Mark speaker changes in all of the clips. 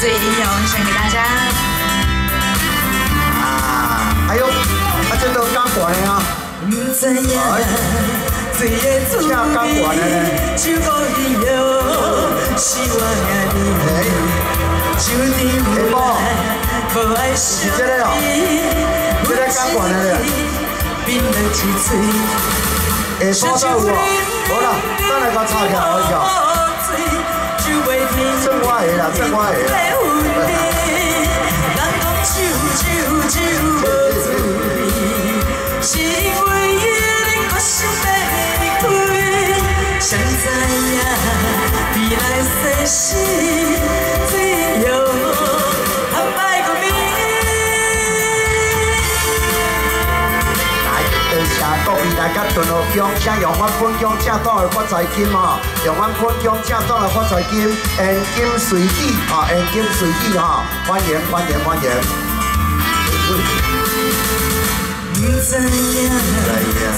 Speaker 1: 最英勇献给大家。
Speaker 2: 啊，哎呦，啊，这都钢管的啊。
Speaker 1: 不知影，最的滋味，就讲伊哟，是我爱你，注定无奈，无爱相依。
Speaker 2: 这个钢管的，
Speaker 1: 冰冷一嘴，
Speaker 2: 会刷到无？好啦，等来甲插起来好笑。真我的啦，真我的
Speaker 1: 谁知影，未来世事只有安排个你。
Speaker 2: 来，多谢各位来甲屯河乡，请用阮本乡正当的发财金吼，用阮本乡正当的发财金，现金随喜吼，现金随喜吼，欢迎欢迎欢迎。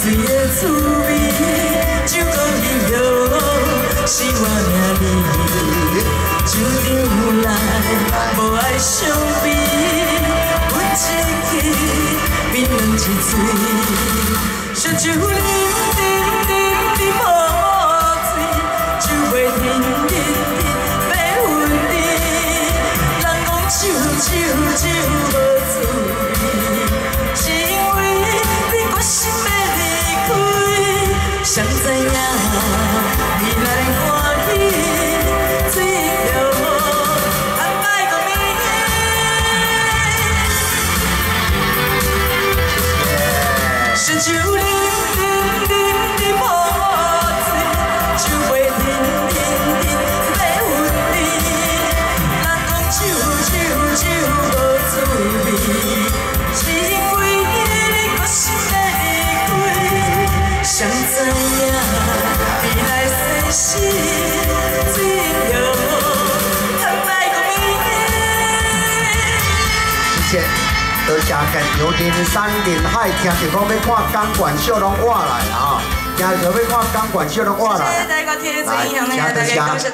Speaker 1: 醉的滋味，就讲伊哟，是我命里，注定无奈，无爱相比，阮一起冰冷一嘴，谁知影未来欢喜，只有安排个你。烧酒啉
Speaker 2: 多谢现场人山人海，听着讲要看钢管秀拢活来啊！听着要看钢管秀拢活来，来，谢谢。